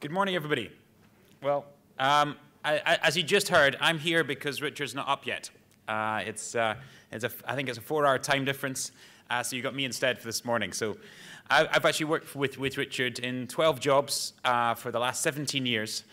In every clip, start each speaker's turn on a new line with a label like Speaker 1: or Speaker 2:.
Speaker 1: Good morning, everybody. Well, um, I, I, as you just heard, I'm here because Richard's not up yet. Uh, it's, uh, it's a, I think it's a four-hour time difference, uh, so you got me instead for this morning. So I, have actually worked with, with Richard in 12 jobs uh, for the last 17 years.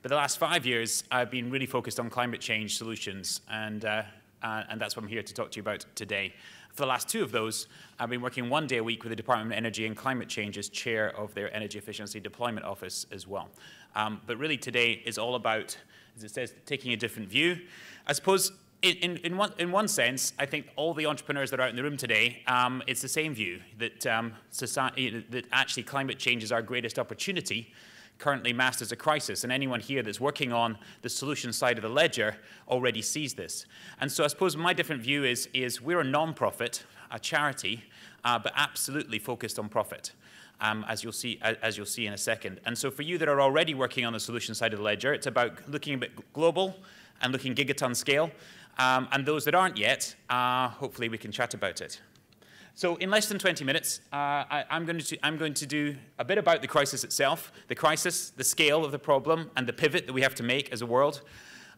Speaker 1: But the last five years, I've been really focused on climate change solutions, and, uh, uh, and that's what I'm here to talk to you about today. For the last two of those, I've been working one day a week with the Department of Energy and Climate Change as chair of their Energy Efficiency Deployment Office as well. Um, but really today is all about, as it says, taking a different view. I suppose in, in, one, in one sense, I think all the entrepreneurs that are out in the room today, um, it's the same view that, um, society, that actually climate change is our greatest opportunity currently masked as a crisis, and anyone here that's working on the solution side of the ledger already sees this. And so I suppose my different view is, is we're a non-profit, a charity, uh, but absolutely focused on profit. Um, as, you'll see, as you'll see in a second. And so for you that are already working on the solution side of the ledger, it's about looking a bit global and looking gigaton scale. Um, and those that aren't yet, uh, hopefully we can chat about it. So in less than 20 minutes, uh, I, am going, I'm going to do a bit about the crisis itself, the crisis, the scale of the problem, and the pivot that we have to make as a world.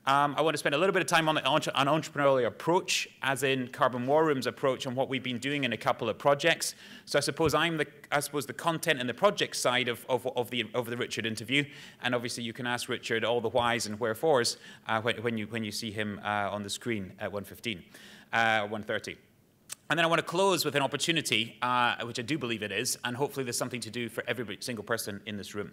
Speaker 1: Um, I want to spend a little bit of time on an entrepreneurial approach, as in Carbon War Room's approach on what we've been doing in a couple of projects. So I suppose I'm the, I suppose the content and the project side of, of, of, the, of the Richard interview. And obviously you can ask Richard all the whys and wherefores uh, when, when, you, when you see him uh, on the screen at 1.15, uh, 1.30. And then I want to close with an opportunity, uh, which I do believe it is, and hopefully there's something to do for every single person in this room.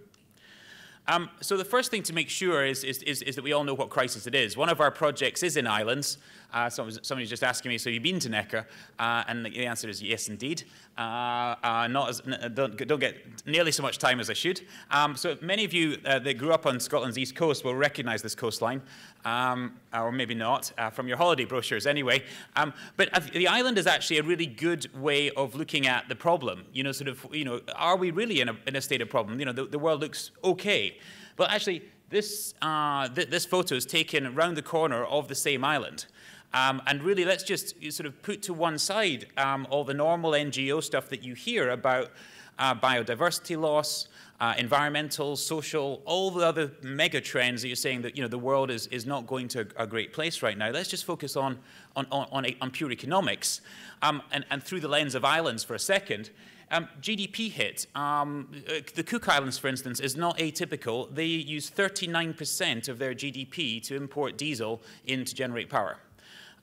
Speaker 1: Um, so the first thing to make sure is, is, is, is, that we all know what crisis it is. One of our projects is in islands. Uh, somebody's just asking me, so you've been to Necker? Uh, and the answer is yes, indeed. Uh, uh not as, don't, don't, get nearly so much time as I should. Um, so many of you uh, that grew up on Scotland's east coast will recognize this coastline, um, or maybe not, uh, from your holiday brochures anyway. Um, but the island is actually a really good way of looking at the problem. You know, sort of, you know, are we really in a, in a state of problem? You know, the, the world looks okay. But actually, this, th this photo is taken around the corner of the same island. Um, and really, let's just sort of put to one side um, all the normal NGO stuff that you hear about uh, biodiversity loss, uh, environmental, social, all the other mega trends that you're saying that you know the world is, is not going to a great place right now. Let's just focus on, on, on, on pure economics um, and, and through the lens of islands for a second. Um, GDP hit. Um, uh, the Cook Islands, for instance, is not atypical. They use 39% of their GDP to import diesel in to generate power.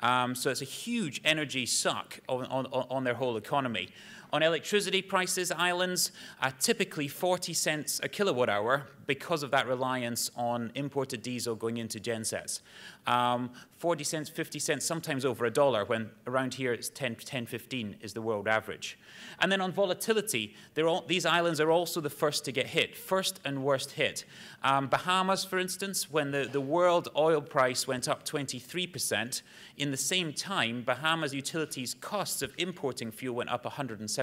Speaker 1: Um, so it's a huge energy suck on, on, on their whole economy. On electricity prices, islands are typically 40 cents a kilowatt hour because of that reliance on imported diesel going into gensets. Um, 40 cents, 50 cents, sometimes over a dollar, when around here it's 10, 10 15 is the world average. And then on volatility, all, these islands are also the first to get hit, first and worst hit. Um, Bahamas, for instance, when the, the world oil price went up 23%, in the same time, Bahamas utilities costs of importing fuel went up 170.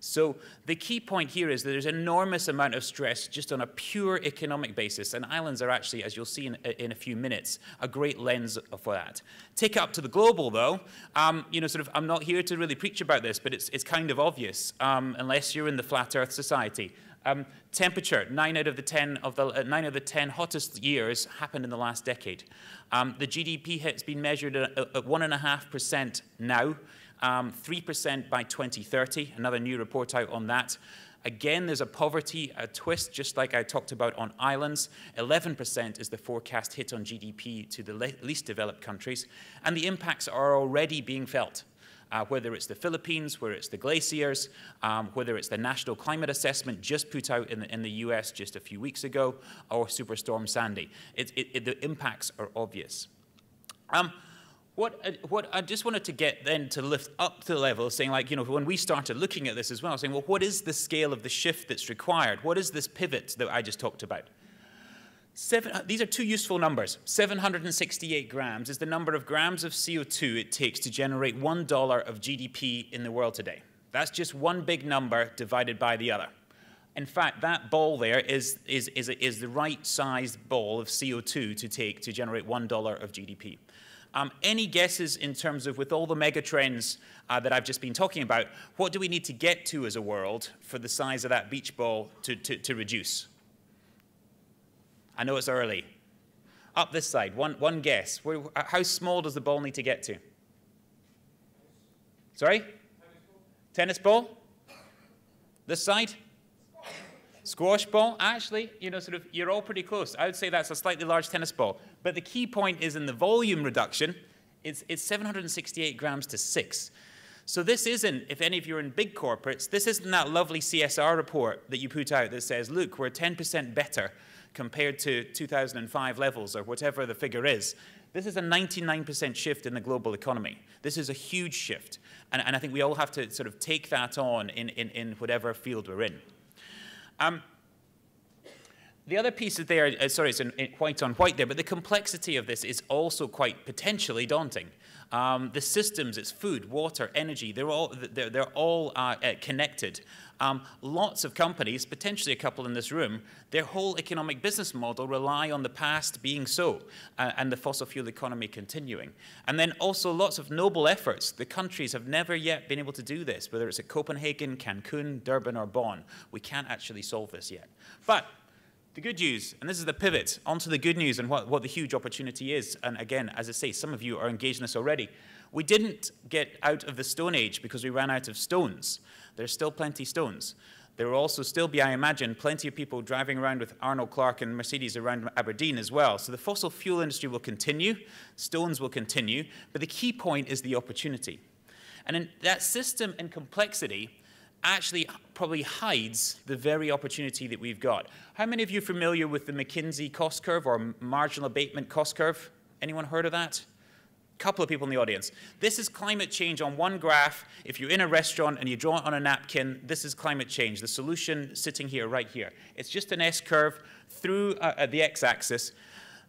Speaker 1: So the key point here is that there's an enormous amount of stress just on a pure economic basis, and islands are actually, as you'll see in, in a few minutes, a great lens for that. Take it up to the global, though. Um, you know, sort of, I'm not here to really preach about this, but it's, it's kind of obvious, um, unless you're in the flat Earth society. Um, temperature, nine out of the 10 of the uh, nine of the 10 hottest years happened in the last decade. Um, the GDP has been measured at one and a half percent now. 3% um, by 2030, another new report out on that. Again, there's a poverty a twist, just like I talked about on islands. 11% is the forecast hit on GDP to the least developed countries, and the impacts are already being felt. Uh, whether it's the Philippines, whether it's the glaciers, um, whether it's the National Climate Assessment just put out in the, in the US just a few weeks ago, or Superstorm Sandy. It, it, it, the impacts are obvious. Um, what, uh, what I just wanted to get then to lift up to the level, saying like, you know, when we started looking at this as well, saying, well, what is the scale of the shift that's required? What is this pivot that I just talked about? Seven, uh, these are two useful numbers. 768 grams is the number of grams of CO2 it takes to generate $1 of GDP in the world today. That's just one big number divided by the other. In fact, that ball there is, is, is, is the right sized ball of CO2 to take to generate $1 of GDP. Um, any guesses in terms of, with all the mega trends uh, that I've just been talking about, what do we need to get to as a world for the size of that beach ball to, to, to reduce? I know it's early. Up this side, one, one guess. How small does the ball need to get to? Sorry? Tennis ball? This side? Squash ball? Actually, you know, sort of, you're all pretty close. I would say that's a slightly large tennis ball. But the key point is in the volume reduction, it's, it's 768 grams to 6. So this isn't, if any of you are in big corporates, this isn't that lovely CSR report that you put out that says, look, we're 10% better compared to 2005 levels or whatever the figure is. This is a 99% shift in the global economy. This is a huge shift. And, and I think we all have to sort of take that on in, in, in whatever field we're in. Um, the other piece is there, uh, sorry, it's in, in white on white there, but the complexity of this is also quite potentially daunting. Um, the systems, it's food, water, energy, they're all, they're, they're all uh, uh, connected. Um, lots of companies, potentially a couple in this room, their whole economic business model rely on the past being so uh, and the fossil fuel economy continuing. And then also lots of noble efforts. The countries have never yet been able to do this, whether it's at Copenhagen, Cancun, Durban, or Bonn. We can't actually solve this yet. But the good news, and this is the pivot onto the good news and what, what the huge opportunity is. And again, as I say, some of you are engaged in this already. We didn't get out of the Stone Age because we ran out of stones. There's still plenty stones. There will also still be, I imagine, plenty of people driving around with Arnold Clark and Mercedes around Aberdeen as well. So the fossil fuel industry will continue, stones will continue, but the key point is the opportunity. And in that system and complexity actually probably hides the very opportunity that we've got. How many of you are familiar with the McKinsey cost curve or marginal abatement cost curve? Anyone heard of that? A couple of people in the audience. This is climate change on one graph. If you're in a restaurant and you draw it on a napkin, this is climate change. The solution sitting here, right here. It's just an S-curve through uh, the x-axis.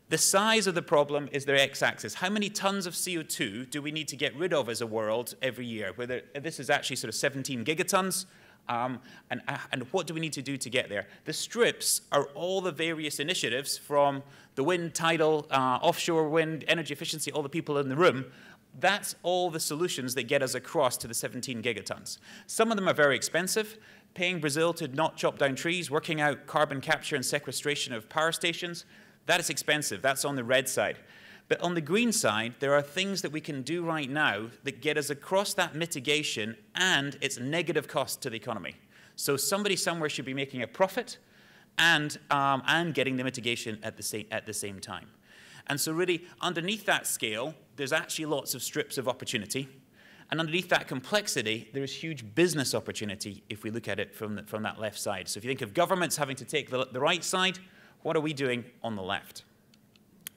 Speaker 1: The size of the problem is their x-axis. How many tons of CO2 do we need to get rid of as a world every year? Whether this is actually sort of 17 gigatons, um, and, uh, and what do we need to do to get there? The strips are all the various initiatives from the wind, tidal, uh, offshore wind, energy efficiency, all the people in the room. That's all the solutions that get us across to the 17 gigatons. Some of them are very expensive. Paying Brazil to not chop down trees, working out carbon capture and sequestration of power stations, that is expensive. That's on the red side. But on the green side, there are things that we can do right now that get us across that mitigation and its negative cost to the economy. So somebody somewhere should be making a profit and, um, and getting the mitigation at the, same, at the same time. And so really, underneath that scale, there's actually lots of strips of opportunity. And underneath that complexity, there is huge business opportunity if we look at it from, the, from that left side. So if you think of governments having to take the, the right side, what are we doing on the left?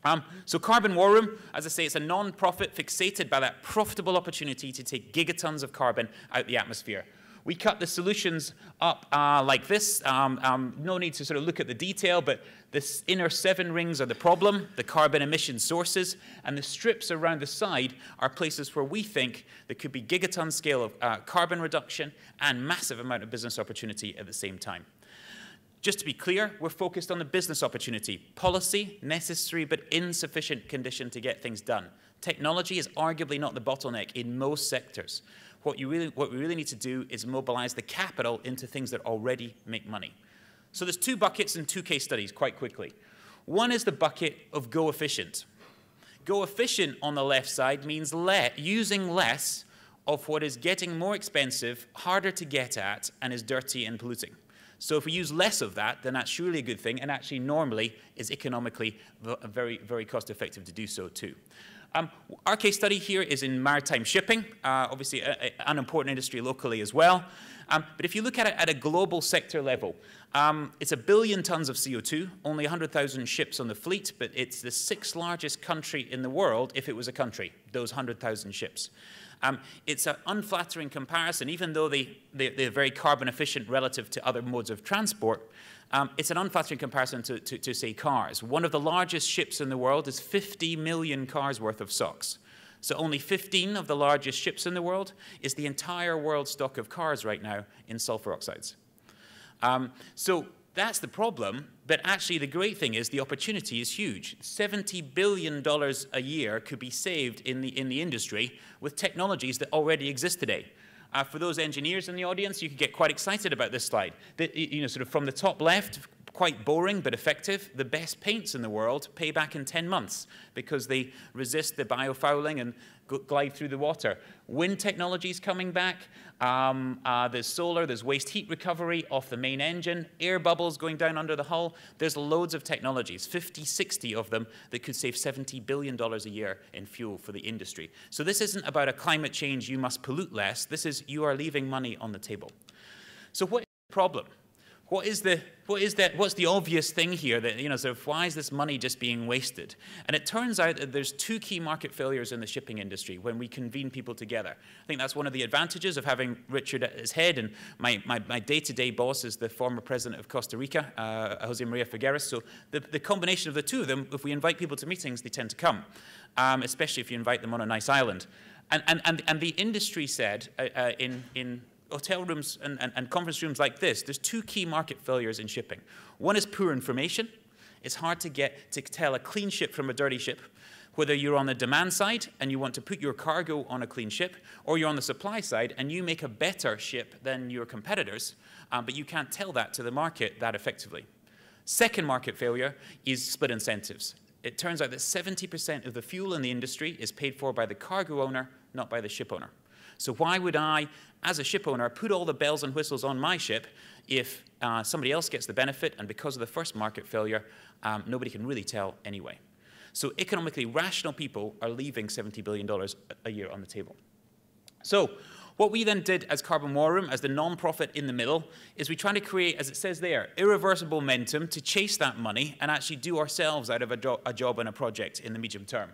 Speaker 1: Um, so Carbon War Room, as I say, it's a non-profit fixated by that profitable opportunity to take gigatons of carbon out the atmosphere. We cut the solutions up uh, like this. Um, um, no need to sort of look at the detail, but the inner seven rings are the problem, the carbon emission sources, and the strips around the side are places where we think there could be gigaton scale of uh, carbon reduction and massive amount of business opportunity at the same time. Just to be clear, we're focused on the business opportunity. Policy, necessary but insufficient condition to get things done. Technology is arguably not the bottleneck in most sectors. What, you really, what we really need to do is mobilize the capital into things that already make money. So there's two buckets and two case studies quite quickly. One is the bucket of go efficient. Go efficient on the left side means le using less of what is getting more expensive, harder to get at, and is dirty and polluting. So if we use less of that, then that's surely a good thing, and actually normally is economically very, very cost effective to do so too. Um, our case study here is in maritime shipping, uh, obviously a, a, an important industry locally as well. Um, but if you look at it at a global sector level, um, it's a billion tons of CO2, only 100,000 ships on the fleet, but it's the sixth largest country in the world if it was a country, those 100,000 ships. Um, it's an unflattering comparison, even though they, they, are very carbon efficient relative to other modes of transport. Um, it's an unflattering comparison to, to, to, say, cars. One of the largest ships in the world is 50 million cars worth of SOx. So only 15 of the largest ships in the world is the entire world stock of cars right now in sulfur oxides. Um, so that's the problem, but actually the great thing is the opportunity is huge. $70 billion a year could be saved in the, in the industry with technologies that already exist today. Uh, for those engineers in the audience, you could get quite excited about this slide. The, you know, sort of from the top left, quite boring but effective. The best paints in the world pay back in 10 months because they resist the biofouling and glide through the water. Wind technology is coming back. Um, uh, there's solar, there's waste heat recovery off the main engine, air bubbles going down under the hull. There's loads of technologies, 50, 60 of them, that could save $70 billion a year in fuel for the industry. So this isn't about a climate change, you must pollute less. This is you are leaving money on the table. So what is the problem? What is the what is that what's the obvious thing here that you know of why is this money just being wasted? And it turns out that there's two key market failures in the shipping industry when we convene people together. I think that's one of the advantages of having richard at his head and my, my, my day-to-day boss is the former president of costa rica uh, jose maria figueres. So the, the combination of the two of them if we invite people to meetings they tend to come um, especially if you invite them on a nice island. And, and, and, and the industry said uh, uh, in, in hotel rooms and, and, and conference rooms like this, there's two key market failures in shipping. One is poor information. It's hard to get to tell a clean ship from a dirty ship, whether you're on the demand side and you want to put your cargo on a clean ship, or you're on the supply side and you make a better ship than your competitors, um, but you can't tell that to the market that effectively. Second market failure is split incentives. It turns out that 70% of the fuel in the industry is paid for by the cargo owner, not by the ship owner. So why would I, as a ship owner, put all the bells and whistles on my ship if uh, somebody else gets the benefit and because of the first market failure, um, nobody can really tell anyway. So economically rational people are leaving $70 billion a year on the table. So what we then did as Carbon War Room, as the non-profit in the middle, is we try to create, as it says there, irreversible momentum to chase that money and actually do ourselves out of a, a job and a project in the medium term.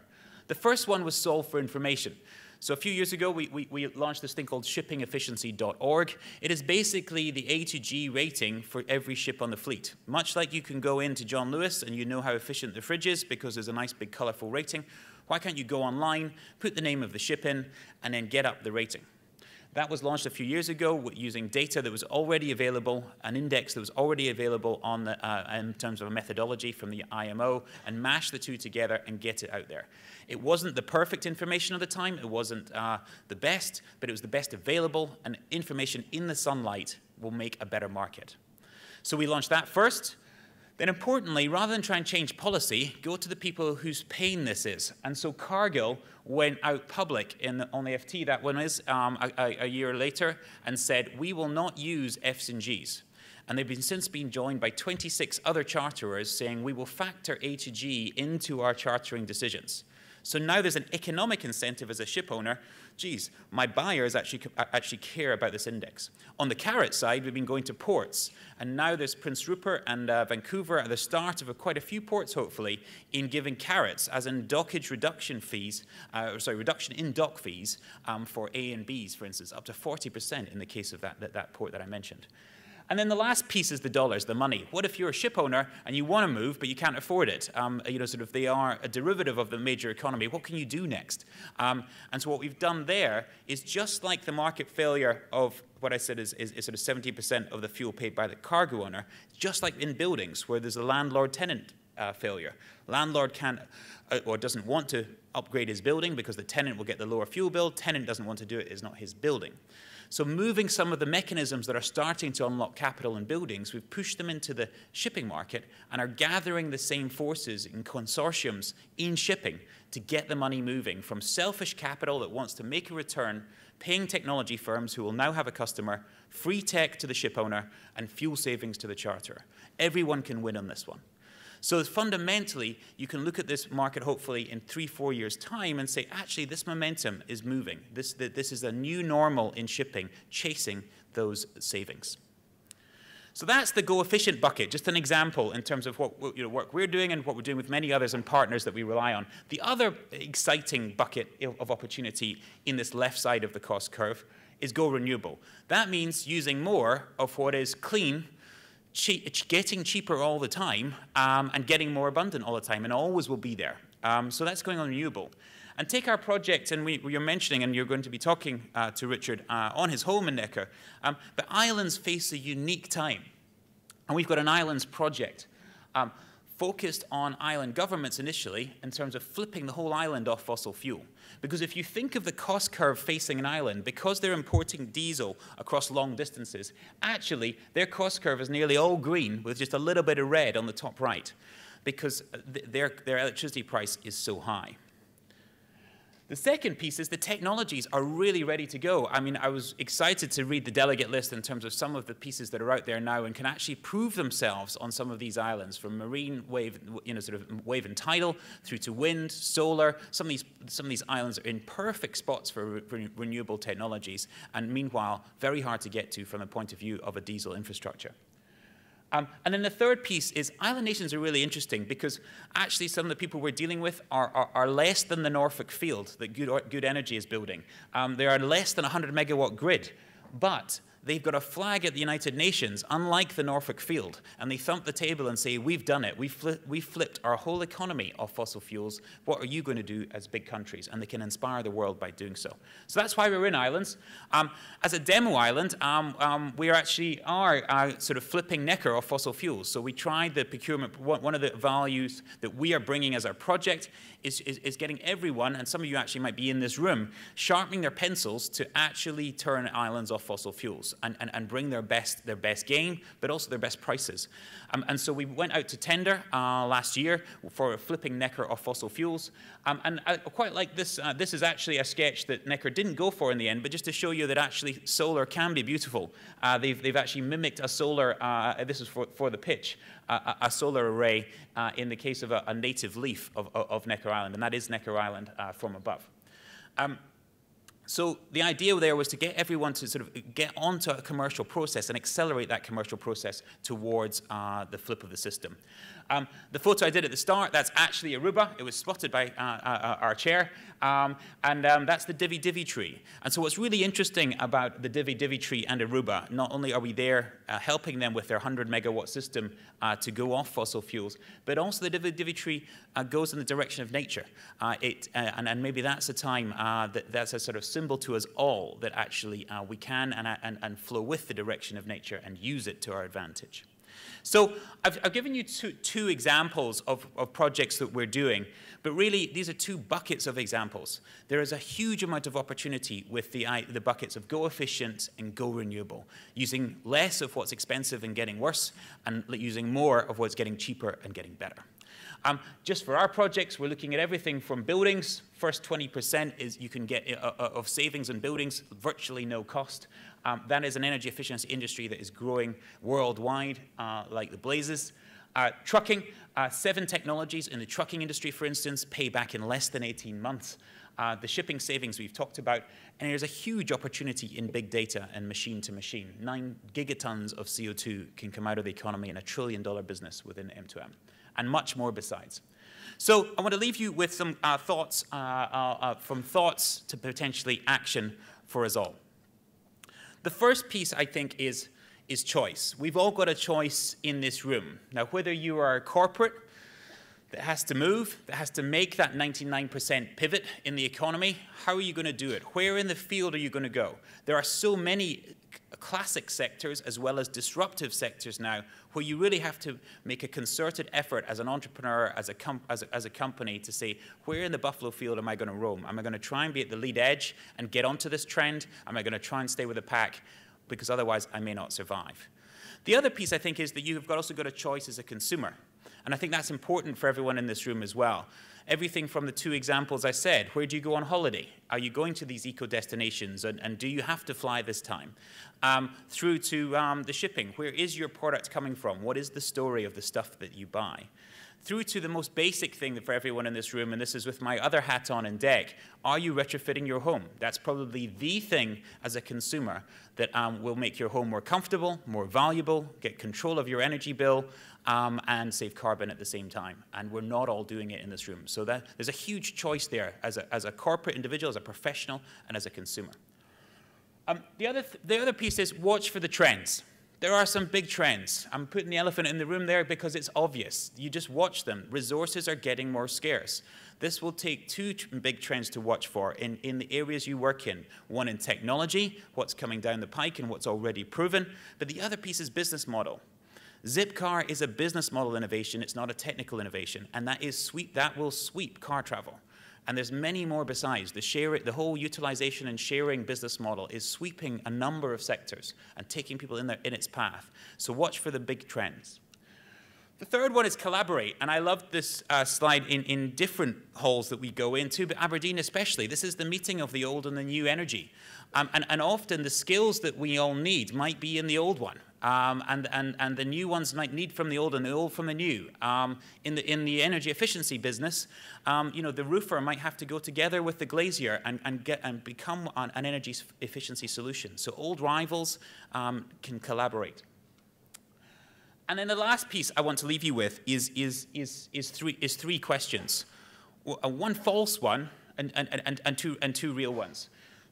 Speaker 1: The first one was solve for information. So a few years ago, we, we, we launched this thing called shippingefficiency.org. It is basically the A to G rating for every ship on the fleet. Much like you can go into John Lewis and you know how efficient the fridge is because there's a nice big colorful rating, why can't you go online, put the name of the ship in, and then get up the rating? That was launched a few years ago using data that was already available, an index that was already available on the, uh, in terms of a methodology from the IMO, and mash the two together and get it out there. It wasn't the perfect information at the time, it wasn't uh, the best, but it was the best available, and information in the sunlight will make a better market. So we launched that first. Then importantly, rather than try and change policy, go to the people whose pain this is. And so Cargill went out public in the, on the FT, that one is, um, a, a, year later, and said, we will not use Fs and Gs. And they've been since been joined by 26 other charterers saying we will factor A to G into our chartering decisions. So now there's an economic incentive as a ship owner. Geez, my buyers actually, actually care about this index. On the carrot side, we've been going to ports. And now there's Prince Rupert and uh, Vancouver at the start of a, quite a few ports, hopefully, in giving carrots, as in dockage reduction fees, uh, sorry, reduction in dock fees um, for A and Bs, for instance, up to 40% in the case of that, that, that port that I mentioned. And then the last piece is the dollars, the money. What if you're a ship owner and you want to move, but you can't afford it? Um, you know, sort of they are a derivative of the major economy. What can you do next? Um, and so what we've done there is just like the market failure of what I said is, is, is sort of 70% of the fuel paid by the cargo owner, just like in buildings where there's a landlord-tenant uh, failure. Landlord can't uh, or doesn't want to upgrade his building because the tenant will get the lower fuel bill. Tenant doesn't want to do it, it's not his building. So moving some of the mechanisms that are starting to unlock capital in buildings, we've pushed them into the shipping market and are gathering the same forces in consortiums in shipping to get the money moving from selfish capital that wants to make a return, paying technology firms who will now have a customer, free tech to the ship owner, and fuel savings to the charter. Everyone can win on this one. So fundamentally, you can look at this market hopefully in three, four years' time and say, actually, this momentum is moving. This, this is a new normal in shipping, chasing those savings. So that's the Go Efficient bucket, just an example in terms of what you know, work we're doing and what we're doing with many others and partners that we rely on. The other exciting bucket of opportunity in this left side of the cost curve is Go Renewable. That means using more of what is clean getting cheaper all the time um, and getting more abundant all the time, and always will be there. Um, so that's going on renewable. And take our project, and we, you're mentioning, and you're going to be talking uh, to Richard uh, on his home in Necker. Um, the islands face a unique time, and we've got an islands project. Focused on island governments initially in terms of flipping the whole island off fossil fuel. Because if you think of the cost curve facing an island, because they're importing diesel across long distances, actually their cost curve is nearly all green with just a little bit of red on the top right because uh, th their, their electricity price is so high. The second piece is the technologies are really ready to go. I mean, I was excited to read the delegate list in terms of some of the pieces that are out there now and can actually prove themselves on some of these islands, from marine wave, you know, sort of wave and tidal through to wind, solar. Some of these, some of these islands are in perfect spots for re renewable technologies, and meanwhile, very hard to get to from the point of view of a diesel infrastructure. Um, and then the third piece is island nations are really interesting because actually some of the people we're dealing with are, are, are less than the Norfolk field that Good, Good Energy is building. Um, they are less than a 100 megawatt grid, but they've got a flag at the United Nations, unlike the Norfolk field, and they thump the table and say, we've done it. We've, we've flipped our whole economy off fossil fuels. What are you going to do as big countries? And they can inspire the world by doing so. So that's why we're in islands. Um, as a demo island, um, um, we are actually are uh, sort of flipping Necker off fossil fuels. So we tried the procurement. One of the values that we are bringing as our project is, is, is getting everyone, and some of you actually might be in this room, sharpening their pencils to actually turn islands off fossil fuels and, and, and bring their best, their best game, but also their best prices. Um, and so we went out to tender uh, last year for flipping Necker off fossil fuels. Um, and I quite like this. Uh, this is actually a sketch that Necker didn't go for in the end, but just to show you that actually solar can be beautiful. Uh, they've, they've actually mimicked a solar, uh, this is for, for the pitch, a, a solar array uh, in the case of a, a native leaf of, of, of, Necker Island, and that is Necker Island uh, from above. Um, so the idea there was to get everyone to sort of get onto a commercial process and accelerate that commercial process towards uh, the flip of the system. Um, the photo I did at the start, that's actually Aruba. It was spotted by uh, uh, our chair. Um, and um, that's the Divi Divi tree. And so what's really interesting about the Divi Divi tree and Aruba, not only are we there uh, helping them with their 100 megawatt system uh, to go off fossil fuels, but also the Divi Divi tree uh, goes in the direction of nature. Uh, it, and, and, maybe that's a time that that's a sort of symbol to us all that actually we can and, and, and flow with the direction of nature and use it to our advantage. So I've, I've given you two, two examples of, of projects that we're doing, but really these are two buckets of examples. There is a huge amount of opportunity with the, the buckets of go efficient and go renewable, using less of what's expensive and getting worse, and using more of what's getting cheaper and getting better. Um, just for our projects, we're looking at everything from buildings. First 20% is you can get uh, uh, of savings in buildings, virtually no cost. Um, that is an energy efficiency industry that is growing worldwide uh, like the blazes. Uh, trucking, uh, seven technologies in the trucking industry, for instance, pay back in less than 18 months. Uh, the shipping savings we've talked about, and there's a huge opportunity in big data and machine to machine. Nine gigatons of CO2 can come out of the economy in a trillion dollar business within M2M, and much more besides. So I want to leave you with some uh, thoughts, uh, uh, from thoughts to potentially action for us all. The first piece, I think, is, is choice. We've all got a choice in this room. Now, whether you are a corporate that has to move, that has to make that 99% pivot in the economy, how are you going to do it? Where in the field are you going to go? There are so many classic sectors as well as disruptive sectors now where you really have to make a concerted effort as an entrepreneur, as a, as a, as a company to say, where in the buffalo field am I going to roam? Am I going to try and be at the lead edge and get onto this trend? Am I going to try and stay with the pack? Because otherwise I may not survive. The other piece I think is that you've also got a choice as a consumer. And I think that's important for everyone in this room as well everything from the two examples I said. Where do you go on holiday? Are you going to these eco destinations? And, and do you have to fly this time? Um, through to um, the shipping. Where is your product coming from? What is the story of the stuff that you buy? Through to the most basic thing for everyone in this room, and this is with my other hat on and DECC, are you retrofitting your home? That's probably the thing as a consumer that um, will make your home more comfortable, more valuable, get control of your energy bill, um, and save carbon at the same time. And we're not all doing it in this room. So that, there's a huge choice there as a, as a corporate individual, as a professional, and as a consumer. Um, the, other th the other piece is watch for the trends. There are some big trends. I'm putting the elephant in the room there because it's obvious. You just watch them. Resources are getting more scarce. This will take two big trends to watch for in, in the areas you work in. One in technology, what's coming down the pike and what's already proven, but the other piece is business model. Zipcar is a business model innovation, it's not a technical innovation, and that, is sweep, that will sweep car travel. And there's many more besides. The, share, the whole utilization and sharing business model is sweeping a number of sectors and taking people in, there, in its path. So watch for the big trends. The third one is collaborate, and I love this uh, slide in, in different halls that we go into, but Aberdeen especially. This is the meeting of the old and the new energy. Um, and, and often the skills that we all need might be in the old one. Um, and, and, and the new ones might need from the old and the old from the new. Um, in, the, in the energy efficiency business, um, you know, the roofer might have to go together with the glazier and, and, get, and become an, an energy efficiency solution. So old rivals um, can collaborate. And then the last piece I want to leave you with is, is, is, is, three, is three questions. Uh, one false one and, and, and, and, two, and two real ones.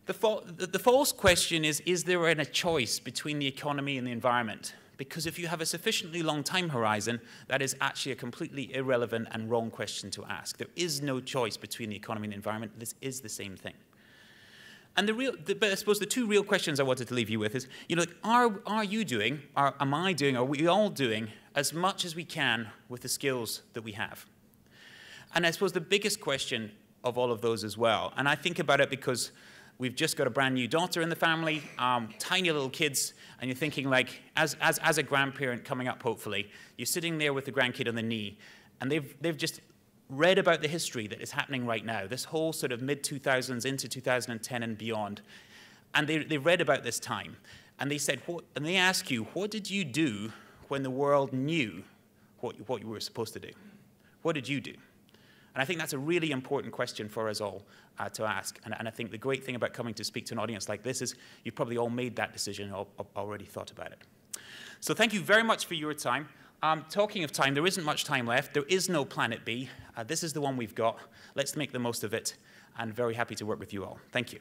Speaker 1: The, the, the false question is, is there a choice between the economy and the environment? Because if you have a sufficiently long time horizon, that is actually a completely irrelevant and wrong question to ask. There is no choice between the economy and the environment. This is the same thing. And the real, the, but I suppose the two real questions I wanted to leave you with is, you know, are, are you doing, are, am I doing, are we all doing as much as we can with the skills that we have? And I suppose the biggest question of all of those as well, and I think about it because we've just got a brand new daughter in the family, um, tiny little kids, and you're thinking like, as, as, as a grandparent coming up, hopefully, you're sitting there with the grandkid on the knee, and they've, they've just read about the history that is happening right now, this whole sort of mid 2000s into 2010 and beyond. And they, they read about this time. And they said, what, and they ask you, what did you do when the world knew what, what you were supposed to do? What did you do? And I think that's a really important question for us all uh, to ask. And, and, I think the great thing about coming to speak to an audience like this is you've probably all made that decision or, or already thought about it. So thank you very much for your time. Um, talking of time, there isn't much time left. There is no planet B. Uh, this is the one we've got. Let's make the most of it. And very happy to work with you all. Thank you.